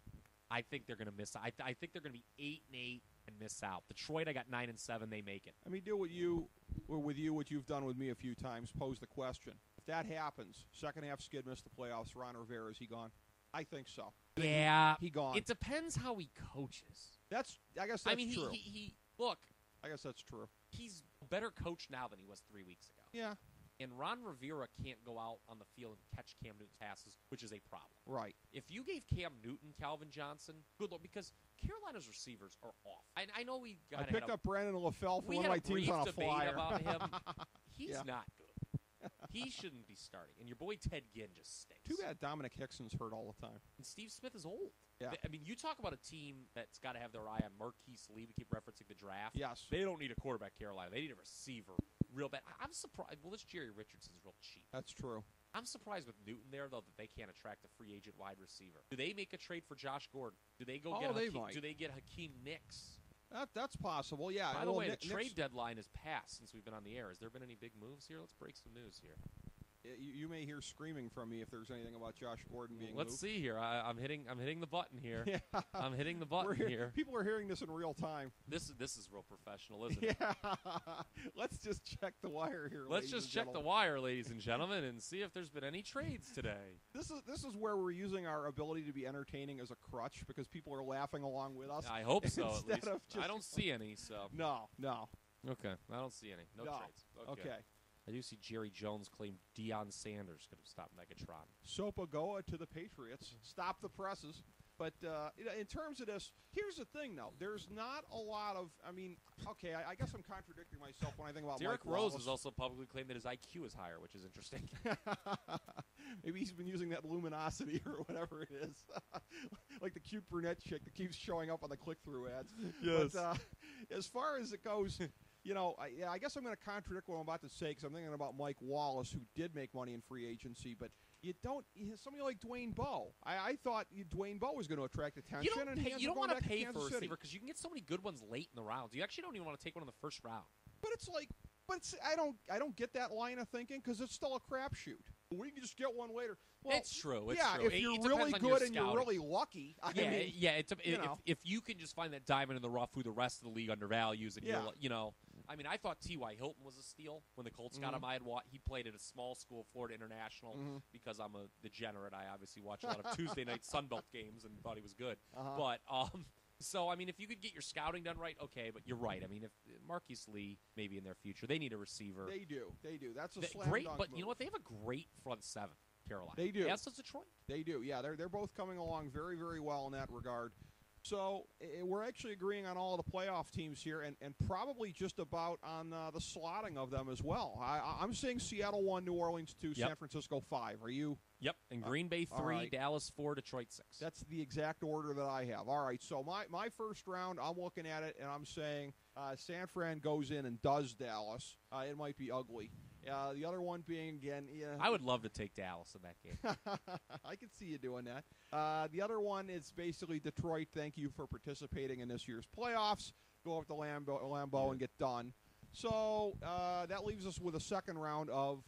I think they're going to miss. I, I think they're going to be eight and eight and miss out. Detroit, I got nine and seven. They make it. I mean, do what you, or with you, what you've done with me a few times. Pose the question: If that happens, second half skid miss the playoffs. Ron Rivera is he gone? I think so. Yeah, He gone. It depends how he coaches. That's. I guess that's I mean, he, true. he he look. I guess that's true. He's a better coach now than he was three weeks ago. Yeah. And Ron Rivera can't go out on the field and catch Cam Newton's passes, which is a problem. Right. If you gave Cam Newton Calvin Johnson, good luck because Carolina's receivers are off. I, I know we got I picked up Brandon LaFell for one of my teams on a flyer. about him. He's Yeah. not good. he shouldn't be starting. And your boy Ted Ginn just stinks. Too bad Domenik Hixon's hurt all the time. And Steve Smith is old. Yeah. I mean, you talk about a team that's got to have their eye on Marquise Lee. We keep referencing the draft. Yes. They don't need a quarterback, Carolina. They need a receiver real bad. I- I'm surprised. Well, this Jerry Richardson's real cheap. That's true. I'm surprised with Newton there, though, that they can't attract a free agent wide receiver. Do they make a trade for Josh Gordon? Do they go Oh, get they Hakeem, might. Do they get Hakeem Nicks? That, that's possible. Yeah. By the well, way, Nick- the trade Nick's- deadline has passed since we've been on the air. Has there been any big moves here? Let's break some news here. Uh, you, you may hear screaming from me if there's anything about Josh Gordon being Let's moved. see here. I, I'm hitting. I'm hitting the button here. Yeah. I'm hitting the button hear- here. People are hearing this in real time. This is this is real professional, isn't it? Yeah. Let's just check the wire here. Let's just check the wire, ladies and gentlemen, and see if there's been any trades today. This is this is where we're using our ability to be entertaining as a crutch because people are laughing along with us. I hope so. At Instead least of just- I don't see any. So No, no. okay, I don't see any. No, No. trades. Okay. I do see Jerry Jones claim Deion Sanders could have stopped Megatron. Sopoaga to the Patriots. Stop the presses. But uh, in terms of this, here's the thing, though. There's not a lot of. I mean, okay, I, I guess I'm contradicting myself when I think about Derek Mike Rose Wallace. has also publicly claimed that his IQ is higher, which is interesting. Maybe he's been using that Lumosity or whatever it is, like the cute brunette chick that keeps showing up on the click-through ads. Yes. But uh, as far as it goes, you know, I, yeah, I guess I'm going to contradict what I'm about to say because I'm thinking about Mike Wallace, who did make money in free agency, but. You don't. Somebody like Dwayne Bowe. I, I thought Dwayne Bowe was going to attract attention. you don't and pay, hands you don't want to pay for a receiver because you can get so many good ones late in the rounds. You actually don't even want to take one in the first round. But it's like, but it's, I don't, I don't get that line of thinking because it's still a crapshoot. We can just get one later. Well, it's true. It's yeah, true. if you're it really depends on your good and you're really lucky. I yeah, mean, yeah. It's a, you if, if you can just find that diamond in the rough, who the rest of the league undervalues, and Yeah. you know, I mean, I thought T.Y. Hilton was a steal when the Colts got Mhm. him. I had wa- he played at a small school, Florida International, Mhm. because I'm a degenerate. I obviously watch a lot of Tuesday night Sunbelt games and thought he was good. Uh-huh. But um, so I mean, if you could get your scouting done right, okay. But you're right. I mean, if Marquise Lee maybe in their future, they need a receiver. They do. They do. That's a They- great, but you know what? They have a great front seven. Carolina. They do. As does Detroit. They do. Yeah, they're they're both coming along very very well in that regard. So we're actually agreeing on all of the playoff teams here, and, and probably just about on uh, the slotting of them as well. I, I'm seeing Seattle one, New Orleans two, Yep. San Francisco five. Are you? Yep. And Green Bay three, right. Dallas four, Detroit six. That's the exact order that I have. All right. So my my first round, I'm looking at it and I'm saying uh, San Fran goes in and does Dallas. Uh, it might be ugly. Uh, the other one being again, yeah, I would love to take Dallas in that game. I can see you doing that. Uh, the other one is basically Detroit. Thank you for participating in this year's playoffs. Go up to Lambeau, Lambeau and get done. So uh, that leaves us with a second round of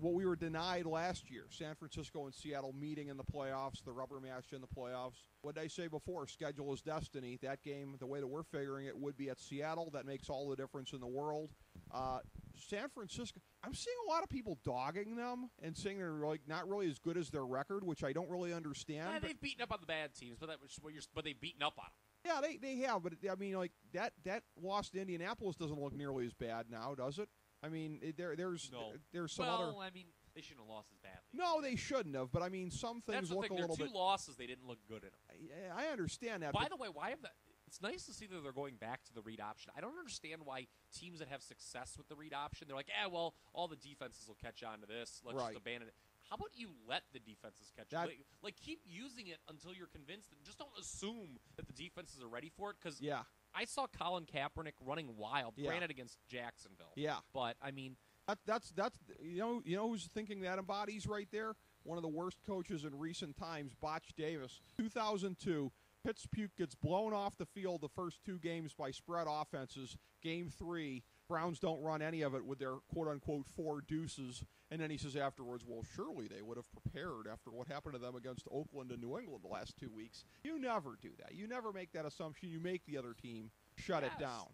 what we were denied last year: San Francisco and Seattle meeting in the playoffs, the rubber match in the playoffs. What did I say before? Schedule is destiny. That game, the way that we're figuring it, would be at Seattle. That makes all the difference in the world. Uh, San Francisco, I'm seeing a lot of people dogging them and saying they're like not really as good as their record, which I don't really understand. Yeah, they've beaten up on the bad teams, but that was what you're, but they've beaten up on them. yeah, they, they have, but I mean, like that that loss to Indianapolis doesn't look nearly as bad now, does it? I mean, it, there there's No. there's some well, other. I mean, they shouldn't have lost as badly. No, they shouldn't have, but I mean, some things That's things the look thing. a Their little two bit. losses, they didn't look good in them. Yeah, I understand that. By but the way, why have that? It's nice to see that they're going back to the read option. I don't understand why teams that have success with the read option, they're like, yeah, well, all the defenses will catch on to this. Let's Right. just abandon it. How about you let the defenses catch That- like, like, keep using it until you're convinced, and just don't assume that the defenses are ready for it. Because yeah, I saw Colin Kaepernick running wild, Yeah. granted against Jacksonville. yeah. But I mean, That, that's that's you know you know who's thinking that embodies right there. One of the worst coaches in recent times, Butch Davis, 2002. Pittsburgh gets blown off the field the first two games by spread offenses. Game three, Browns don't run any of it with their quote unquote four deuces. And then he says afterwards, well, surely they would have prepared after what happened to them against Oakland and New England the last two weeks. You never do that. You never make that assumption. You make the other team shut it down.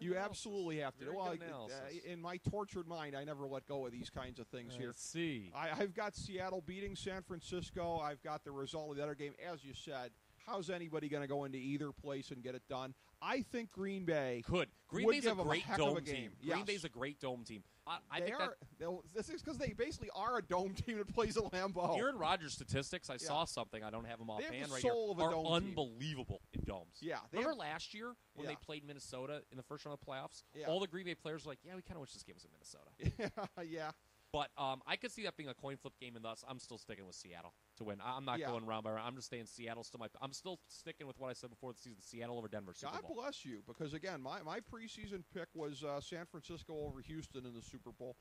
You analysis. absolutely have to. Very well, good I- analysis. uh, in my tortured mind, I never let go of these kinds of things here. Let's see. I, I've got Seattle beating San Francisco. I've got the result of the other game. As you said, how's anybody going to go into either place and get it done? I think Green Bay Could Green would Bay's a a great heck of a dome game. team. Yes. Green Bay's a great dome team. I, I they think are. that This is because they basically are a dome team that plays at Lambeau. Aaron Rodgers statistics. I saw something. I don't have them They have offhand the right soul here. of a are dome team. unbelievable in domes. Yeah, they Remember have- last year when they played Minnesota in the first round of the playoffs? Yeah. All the Green Bay players were like, "Yeah, we kind of wish this game was in Minnesota." yeah, yeah. But um, I could see that being a coin flip game, and thus I'm still sticking with Seattle to win. I'm not Yeah. going round by round. I'm just staying Seattle. Still, my. I'm still sticking with what I said before the season: Seattle over Denver. Super God Bowl. bless you, because again, my, my preseason pick was uh, San Francisco over Houston in the Super Bowl.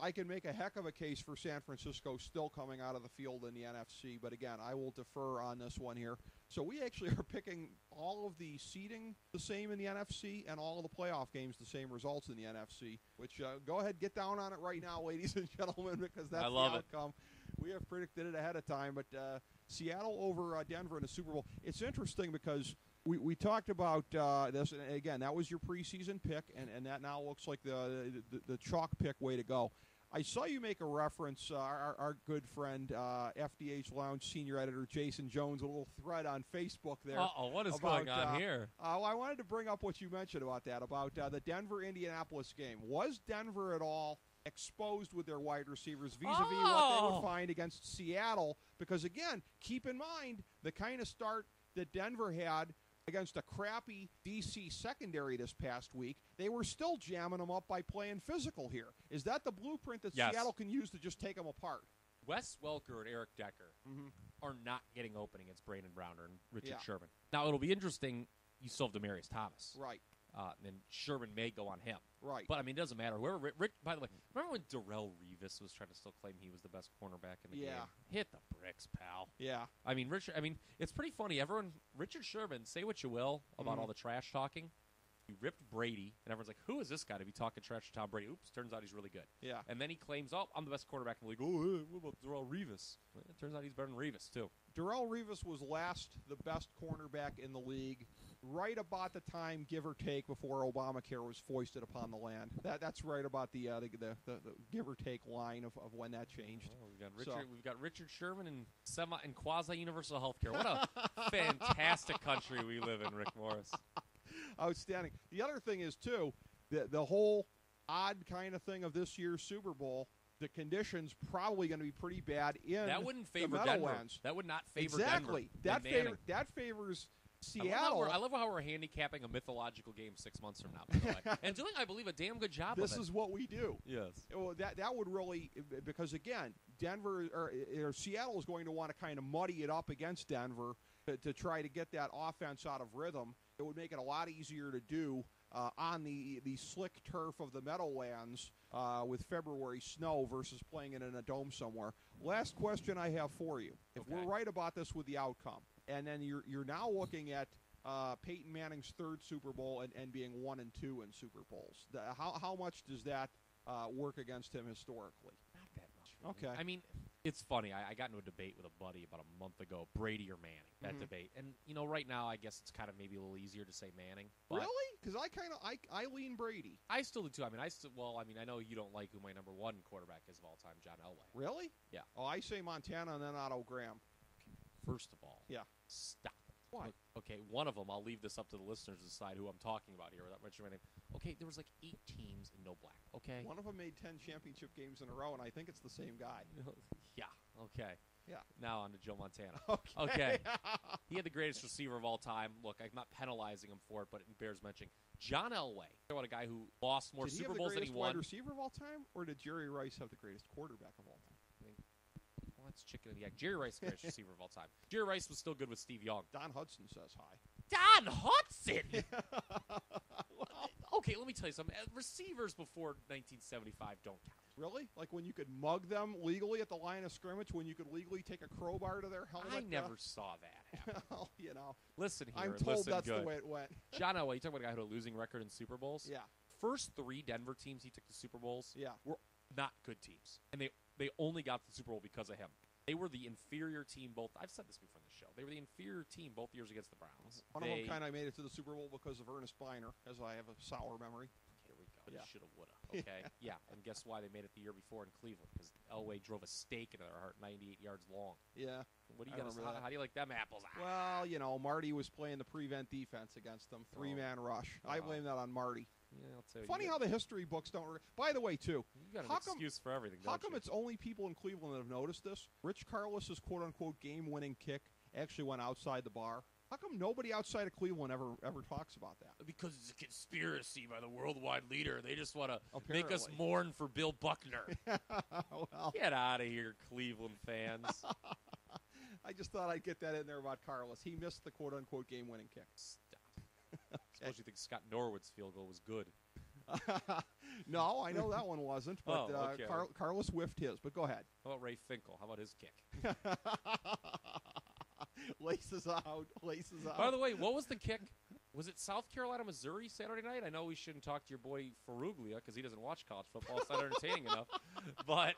I can make a heck of a case for San Francisco still coming out of the field in the NFC, but again, I will defer on this one here. So we actually are picking all of the seeding the same in the NFC and all of the playoff games the same results in the NFC. Which uh, go ahead, get down on it right now, ladies and gentlemen, because that's I love the it. outcome. We have predicted it ahead of time, but uh, Seattle over uh, Denver in the Super Bowl. It's interesting because we, we talked about uh, this, and again, that was your preseason pick, and, and that now looks like the, the, the chalk pick way to go. I saw you make a reference, uh, our, our good friend, uh, FDH Lounge senior editor Jason Jones, a little thread on Facebook there. Uh oh, what is about, going on uh, here? Uh, well, I wanted to bring up what you mentioned about that, about uh, the Denver Indianapolis game. Was Denver at all exposed with their wide receivers vis a vis what they Oh. would find against Seattle? Because, again, keep in mind the kind of start that Denver had against a crappy DC secondary this past week, they were still jamming them up by playing physical here. Is that the blueprint that Yes. Seattle can use to just take them apart? Wes Welker and Eric Decker Mhm. are not getting open against Brandon Browner and Richard Yeah. Sherman. Now it'll be interesting. You still have Demaryius Thomas, Right, uh, and Sherman may go on him. right. But I mean, it doesn't matter. Whoever, Rick, by the way, remember when Darrelle Revis was trying to still claim he was the best cornerback in the Yeah. game? Hit the bricks, pal. yeah, I mean, Richard. I mean, it's pretty funny. Everyone, Richard Sherman. Say what you will about Mhm. all the trash talking. He ripped Brady, and everyone's like, "Who is this guy to be talking trash to Tom Brady?" Oops, turns out he's really good. yeah. And then he claims, "Oh, I'm the best quarterback in the league." Oh, what about Darrelle Revis? It turns out he's better than Revis too. Darrelle Revis was last the best cornerback in the league, right about the time, give or take, before Obamacare was foisted upon the land. That that's right about the uh, the, the, the, the give or take line of, of when that changed. Oh, we've got So- Richard. We've got Richard Sherman and semi and quasi universal health care. What a fantastic country we live in, Rick Morris. Outstanding. The other thing is too the the whole odd kind of thing of this year's Super Bowl. The conditions probably going to be pretty bad in That wouldn't the favor Denver. Meadowlands. That would not favor exactly. Denver. That favor, that favors I love, Seattle. I love how we're handicapping a mythological game six months from now, by the way. and doing, I believe, a damn good job this of it. is what we do. yes. Well, that that would really because again, Denver or, or Seattle is going to want to kind of muddy it up against Denver to, to try to get that offense out of rhythm. It would make it a lot easier to do uh, on the the slick turf of the Meadowlands uh, with February snow versus playing it in a dome somewhere. Last question I have for you: If Okay. we're right about this with the outcome, and then you're you're now looking at uh, Peyton Manning's third Super Bowl and, and being one and two in Super Bowls. The, how how much does that uh, work against him historically? Not that much. really. Okay. I mean, It's funny. I, I got into a debate with a buddy about a month ago, Brady or Manning. That Mhm. debate, and you know, right now, I guess it's kind of maybe a little easier to say Manning. But Really? Because I kind of I, I lean Brady. I still do too. I mean, I still. Well, I mean, I know you don't like who my number one quarterback is of all time, John Elway. Really? Yeah. Oh, I say Montana and then Otto Graham. First of all, Yeah. stop. Why? Okay, one of them. I'll leave this up to the listeners to decide who I'm talking about here without mentioning my name. Okay, there was like eight teams and no black. Okay. One of them made ten championship games in a row, and I think it's the same guy. yeah. Okay. Yeah. Now on to Joe Montana. Okay. Okay. He had the greatest receiver of all time. Look, I'm not penalizing him for it, but it bears mentioning. John Elway, about a guy who lost more Did he Super have Bowls the than he greatest wide won. receiver of all time, or did Jerry Rice have the greatest quarterback of all time? That's chicken and the egg. Jerry Rice, greatest receiver of all time. Jerry Rice was still good with Steve Young. Don Hudson says hi. Don Hudson. okay, let me tell you something. Uh, Receivers before 1975 don't count. Really? Like when you could mug them legally at the line of scrimmage, when you could legally take a crowbar to their helmet? I uh, never saw that. happen. well, you know, Listen here. I'm told that's good. the way it went. John Elway, you talk about a guy who had a losing record in Super Bowls. Yeah, First three Denver teams he took to Super Bowls yeah. were not good teams, and they they only got to the Super Bowl because of him. They were the inferior team both. I've said this before in the show. They were the inferior team both years against the Browns. One they, of them kind of made it to the Super Bowl because of Earnest Byner, as I have a sour memory. Here we go. Yeah. Shoulda, woulda. Okay. yeah. And guess why they made it the year before in Cleveland? Because Elway drove a stake into their heart, 98 yards long. Yeah. What do I you got? remember How, that. how do you like them apples? Ah. Well, you know, Marty was playing the prevent defense against them, three man rush. I Oh. blame that on Marty. Yeah, I'll tell you. Funny how the history books don't. Re- By the way, too, you got an how come- excuse for everything. how don't come you? it's only people in Cleveland that have noticed this? Rich Karlis's quote unquote game winning kick actually went outside the bar. How come nobody outside of Cleveland ever ever talks about that? because it's a conspiracy by the worldwide leader. They just want to make us Apparently. mourn for Bill Buckner. well, Get out of here, Cleveland fans. I just thought I'd get that in there about Karlis. He missed the quote unquote game winning kick. Suppose you think Scott Norwood's field goal was good. no, I know that one wasn't, but Oh, uh, okay. Car- Karlis whiffed his. But go ahead. How about Ray Finkel? How about his kick? laces out, laces out. By the way, what was the kick? Was it South Carolina, Missouri Saturday night? I know we shouldn't talk to your boy Ferruglia because he doesn't watch college football. It's not entertaining enough. But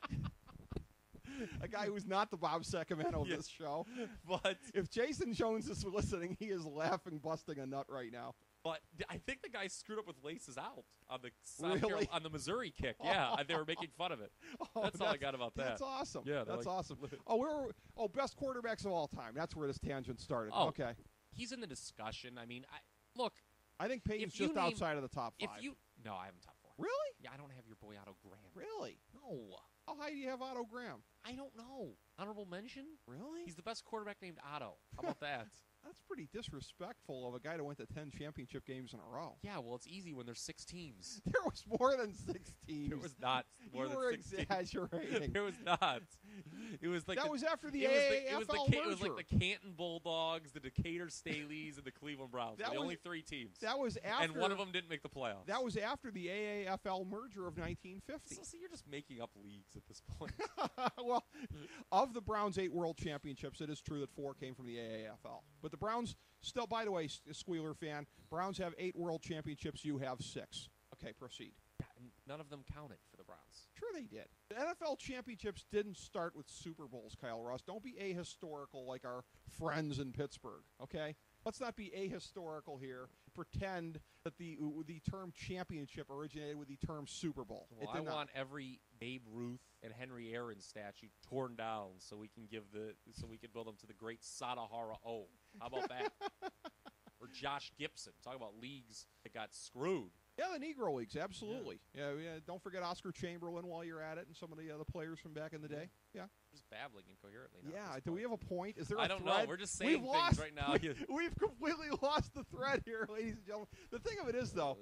a guy who's not the Bob Sacamano of Yeah. this show. but If Jason Jones is listening, he is laughing, busting a nut right now. But I think the guy screwed up with laces out on the Really? Carol- on the Missouri kick. Yeah, they were making fun of it. Oh, That's all I got about that. That's awesome. Yeah, that's like- awesome. Oh, we're oh best quarterbacks of all time. That's where this tangent started. Oh. Okay, He's in the discussion. I mean, I, look, I think Peyton's just name- outside of the top five. if you no, I haven't top four. really, Yeah, I don't have your boy Otto Graham. really, No, how high do you have Otto Graham? I don't know. Honorable mention. Really? He's the best quarterback named Otto. How about that? That's pretty disrespectful of a guy that went to ten championship games in a row. yeah, well, it's easy when there's six teams. There was more than six teams. There was not more you than were six teams. exaggerating. There was not. It was like that the, was after the it was the, it AAFL was the merger. it was like the Canton Bulldogs, the Decatur Staleys, and the Cleveland Browns. That the was- only three teams. that was after and one of them didn't make the playoffs. That was after the AAFL merger of 1950. So, so you're just making up leagues at this point. well, of the Browns' eight World Championships, it is true that four came from the AAFL. But the Browns, still, by the way, Squealer fan, Browns have eight World Championships. You have six. Okay, proceed. None of them counted for the Browns. Sure, they did. The NFL championships didn't start with Super Bowls, Kyle Ross. Don't be ahistorical like our friends in Pittsburgh, okay? Let's not be ahistorical here. Pretend that the uh, the term championship originated with the term Super Bowl. Well, I not. want every Babe Ruth and Henry Aaron statue torn down so we can give the so we can build them to the great Sadahara O. How about that? or Josh Gibson. Talk about leagues that got screwed. Yeah, the Negro Leagues, absolutely. Yeah, yeah. Don't forget Oscar Chamberlain while you're at it, and some of the other players from back in the day. Yeah, We're just babbling incoherently. Now yeah. Do we have a point? Is there? I I don't know. We're just saying We've things lost, right now. We, have completely lost the thread here, ladies and gentlemen. The thing of it is, though,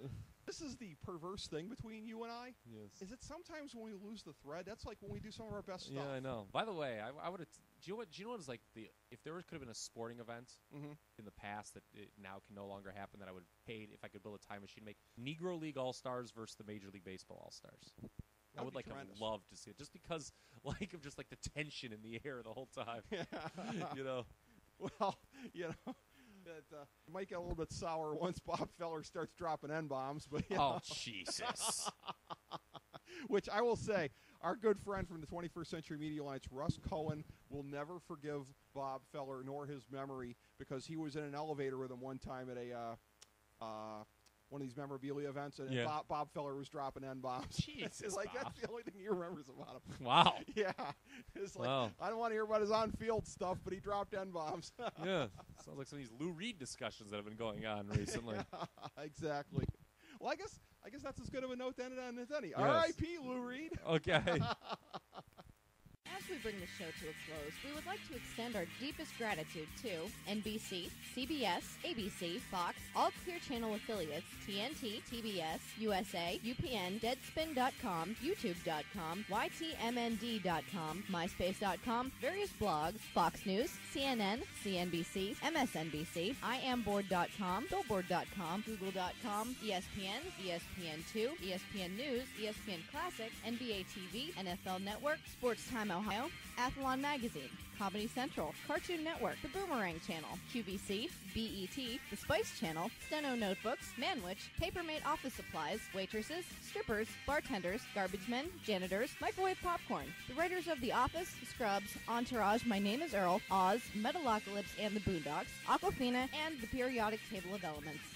this is the perverse thing between you and I. Yes. Is it sometimes when we lose the thread? That's like when we do some of our best stuff. Yeah, I know. By the way, I, I would have. Do you know what? Do you know what is like the if there could have been a sporting event Mhm. in the past that it now can no longer happen that I would have paid if I could build a time machine make Negro League All Stars versus the Major League Baseball All Stars. I That'd like tremendous. have loved to see it just because like of just like the tension in the air the whole time. you know. Well, you know. That uh, might get a little bit sour once Bob Feller starts dropping n bombs, but you know, Oh Jesus. which I will say, our good friend from the 21st Century Media Alliance, Russ Cohen, will never forgive Bob Feller nor his memory because he was in an elevator with him one time at a uh, uh, one of these memorabilia events, and Yeah. Bob, Bob Feller was dropping n bombs. Jesus, it's like Bob. that's the only thing he remembers about him. Wow. yeah, it's like Wow. I don't want to hear about his on-field stuff, but he dropped n bombs. yeah. Sounds like some of these Lou Reed discussions that have been going on recently. exactly. Well, I guess I guess that's as good of a note to end it on as any. Yes. R.I.P. Lou Reed. Okay. As we bring the show to a close, we would like to extend our deepest gratitude to NBC, CBS, ABC, Fox, all Clear Channel affiliates, TNT, TBS, USA, UPN, Deadspin.com, YouTube.com, YTMND.com, MySpace.com, various blogs, Fox News, CNN, CNBC, MSNBC, IamBoard.com, Billboard.com, Google.com, ESPN, ESPN2, ESPN News, ESPN Classic, NBA TV, NFL Network, Sports Time Ohio, Athlon Magazine, Comedy Central, Cartoon Network, The Boomerang Channel, QVC, BET, The Spice Channel, Steno Notebooks, Manwich, Papermate Office Supplies, waitresses, strippers, bartenders, garbage men, janitors, microwave popcorn, the writers of The Office, Scrubs, Entourage, My Name is Earl, Oz, Metalocalypse and the Boondocks, Aquafina, and the Periodic Table of Elements.